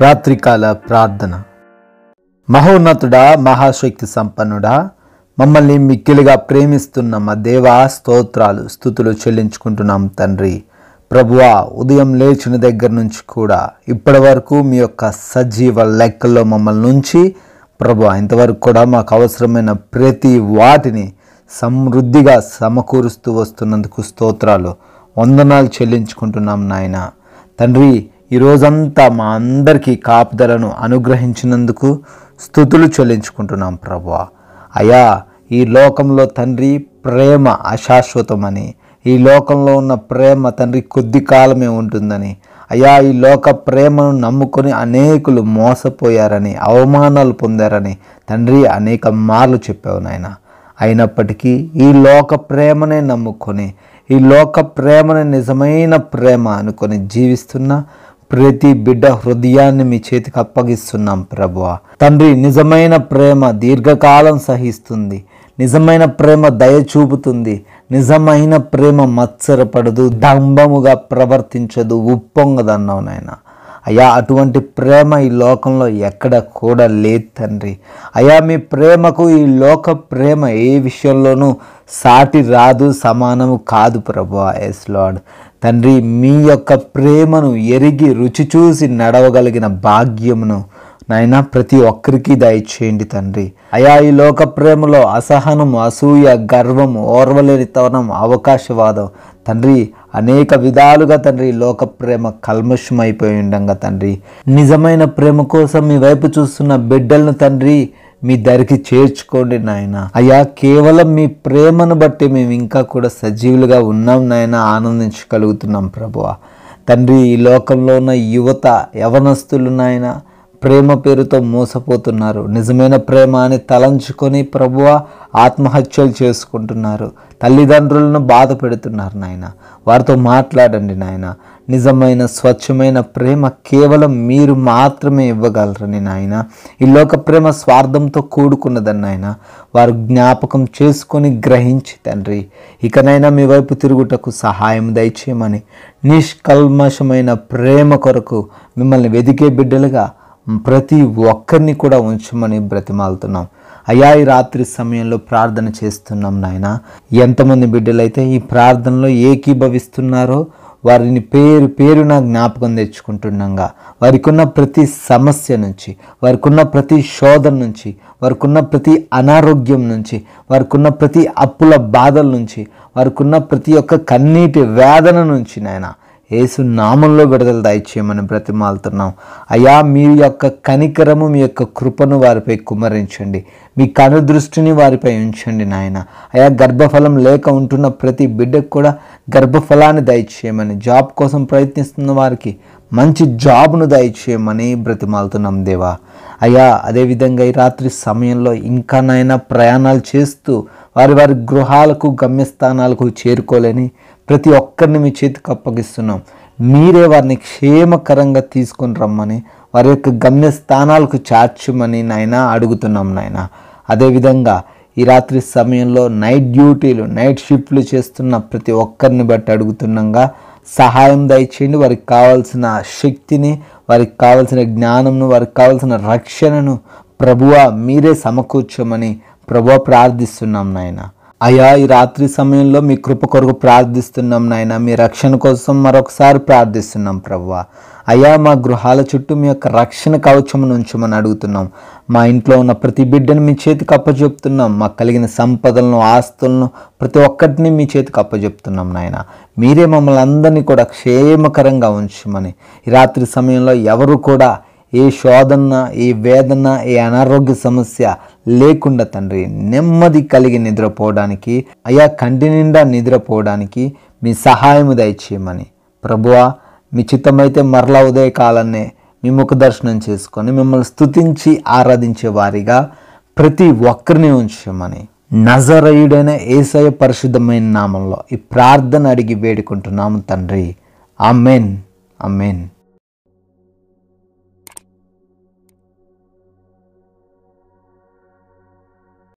రాత్రికాల ప్రార్థన. మహోన్నతుడా మహాశక్తి సంపన్నుడా మమ్మల్ని మిక్కిలిగా ప్రేమిస్తున్న మా దేవా స్తోత్రాలు స్థుతులు చెల్లించుకుంటున్నాం తండ్రి. ప్రభువా ఉదయం లేచిన దగ్గర నుంచి కూడా ఇప్పటి వరకు మీ యొక్క సజీవ లెక్కల్లో మమ్మల్ని నుంచి ప్రభు ఇంతవరకు కూడా మాకు అవసరమైన ప్రతి వాటిని సమృద్ధిగా సమకూరుస్తూ వస్తున్నందుకు స్తోత్రాలు వందనాలు చెల్లించుకుంటున్నాం నాయన. తండ్రి ఈ రోజంతా మా అందరికీ కాపుదలను అనుగ్రహించినందుకు స్థుతులు చెల్లించుకుంటున్నాం ప్రభా. అయా ఈ లోకంలో తండ్రి ప్రేమ అశాశ్వతమని ఈ లోకంలో ఉన్న ప్రేమ తండ్రి కొద్ది కాలమే ఉంటుందని అయా ఈ లోక ప్రేమను నమ్ముకొని అనేకులు మోసపోయారని అవమానాలు పొందారని తండ్రి అనేక మార్లు చెప్పావు నాయన. అయినప్పటికీ ఈ లోక ప్రేమనే నమ్ముకొని ఈ లోక ప్రేమని నిజమైన ప్రేమ అనుకొని జీవిస్తున్న ప్రతి బిడ్డ హృదయాన్ని మీ చేతికి అప్పగిస్తున్నాం ప్రభు తండ్రి నిజమైన ప్రేమ దీర్ఘకాలం సహిస్తుంది. నిజమైన ప్రేమ దయ చూపుతుంది. నిజమైన ప్రేమ మత్సరపడదు దంభముగా ప్రవర్తించదు ఉప్పొంగదన్నావు నాయన. అయ్యా అటువంటి ప్రేమ ఈ లోకంలో ఎక్కడ కూడా లేదు తండ్రి. అయ్యా మీ ప్రేమకు ఈ లోక ప్రేమ ఏ విషయంలోనూ సాటి రాదు సమానము కాదు ప్రభు ఎస్ లార్డ్ తండ్రి మీ యొక్క ప్రేమను ఎరిగి రుచి చూసి నడవగలిగిన భాగ్యమును నాయన ప్రతి ఒక్కరికి దయచేయండి తండ్రి. అయా ఈ లోక ప్రేమలో అసహనం అసూయ గర్వము ఓర్వలేనితనం అవకాశవాదం తండ్రి అనేక విధాలుగా తండ్రి లోక ప్రేమ కల్మషమైపోయి ఉండగా తండ్రి. నిజమైన ప్రేమ కోసం మీ వైపు చూస్తున్న బిడ్డలను తండ్రి మీ దరికి చేర్చుకోండి నాయన. అయ్యా కేవలం మీ ప్రేమను బట్టి మేము ఇంకా కూడా సజీవులుగా ఉన్నాం నాయన ఆనందించగలుగుతున్నాం ప్రభువ. తండ్రి ఈ లోకంలో ఉన్న యువత యవనస్తులు నాయన ప్రేమ పేరుతో మోసపోతున్నారు. నిజమైన ప్రేమ అని తలంచుకొని ప్రభువ ఆత్మహత్యలు చేసుకుంటున్నారు. తల్లిదండ్రులను బాధ పెడుతున్నారు నాయన. వారితో మాట్లాడండి నాయన. నిజమైన స్వచ్ఛమైన ప్రేమ కేవలం మీరు మాత్రమే ఇవ్వగలరని నాయన. ఈ లోక ప్రేమ స్వార్థంతో కూడుకున్నదని నాయన. వారు జ్ఞాపకం చేసుకొని గ్రహించి తండ్రి. ఇకనైనా మీ వైపు తిరుగుటకు సహాయం దయచేయమని. నిష్కల్మషమైన ప్రేమ కొరకు మిమ్మల్ని వెదికే బిడ్డలుగా ప్రతి ఒక్కరిని కూడా ఉంచమని బ్రతిమాలుతున్నాం. అయ్యా ఈ రాత్రి సమయంలో ప్రార్థన చేస్తున్నాం నాయన. ఎంతమంది బిడ్డలైతే ఈ ప్రార్థనలో ఏకీభవిస్తున్నారో వారిని పేరు పేరున జ్ఞాపకం తెచ్చుకుంటుండగా వారికి ఉన్న ప్రతి సమస్య నుంచి వారికి ఉన్న ప్రతి శోధన నుంచి వారికి ఉన్న ప్రతి అనారోగ్యం నుంచి వారికి ఉన్న ప్రతి అప్పుల బాధల నుంచి వారికి ఉన్న ప్రతి ఒక్క కన్నీటి వేదన నుంచి నాయన యేసు నామంలో విడుదల దయచేయమని బ్రతిమాలుతున్నాం. అయా మీ యొక్క కనికరము మీ యొక్క కృపను వారిపై కుమరించండి మీ కనుదృష్టిని వారిపై ఉంచండి నాయన. అయా గర్భఫలం లేక ఉంటున్న ప్రతి బిడ్డకు కూడా గర్భఫలాన్ని దయచేయమని జాబ్ కోసం ప్రయత్నిస్తున్న వారికి మంచి జాబ్ను దయచేయమని బ్రతిమాలుతున్నాం దేవా. అయ్యా అదేవిధంగా ఈ రాత్రి సమయంలో ఇంకానైనా ప్రయాణాలు చేస్తూ వారి వారి గృహాలకు గమ్యస్థానాలకు చేరుకోలేని ప్రతి ఒక్కరిని మీ చేతికి అప్పగిస్తున్నాం. మీరే వారిని క్షేమకరంగా తీసుకొని రమ్మని వారి యొక్క గమ్య స్థానాలకు చేర్చమని నాయన అడుగుతున్నాం నాయన. అదేవిధంగా ఈ రాత్రి సమయంలో నైట్ డ్యూటీలు నైట్ షిఫ్ట్లు చేస్తున్న ప్రతి ఒక్కరిని బట్టి అడుగుతున్నాగా. సహాయం దయచేయండి వారికి కావాల్సిన శక్తిని వారికి కావాల్సిన జ్ఞానంను వారికి కావాల్సిన రక్షణను ప్రభువ మీరే సమకూర్చమని ప్రభువ ప్రార్థిస్తున్నాం నాయన. అయ్యా ఈ రాత్రి సమయంలో మీ కృప కొరకు ప్రార్థిస్తున్నాం నాయన. మీ రక్షణ కోసం మరొకసారి ప్రార్థిస్తున్నాం ప్రభువ అయ్యా మా గృహాల చుట్టూ మీ యొక్క రక్షణ కవచమును ఉంచమని అడుగుతున్నాం. మా ఇంట్లో ఉన్న ప్రతి బిడ్డను మీ చేతికి అప్పచెప్తున్నాం మాకు కలిగిన సంపదలను ఆస్తులను ప్రతి ఒక్కటిని మీ చేతికి అప్పచెప్తున్నాం నాయన. మీరే మమ్మల్ని అందరినీ కూడా క్షేమకరంగా ఉంచమని. ఈ రాత్రి సమయంలో ఎవరు కూడా ఏ శోధన ఏ వేదన ఏ అనారోగ్య సమస్య లేకుండా తండ్రి నెమ్మది కలిగి నిద్రపోవడానికి అయా కంటి నిండా నిద్రపోవడానికి మీ సహాయము దయచేయమని. ప్రభువా మీ చిత్తమైతే మరలా ఉదయకాలనే మీ ముఖ దర్శనం చేసుకొని మిమ్మల్ని స్తుతించి ఆరాధించే వారిగా ప్రతి ఒక్కరిని ఉంచమని. నజరయుడైన ఏసయ పరిశుద్ధమైన నామంలో ఈ ప్రార్థన అడిగి వేడుకుంటున్నాము తండ్రి. Amen amen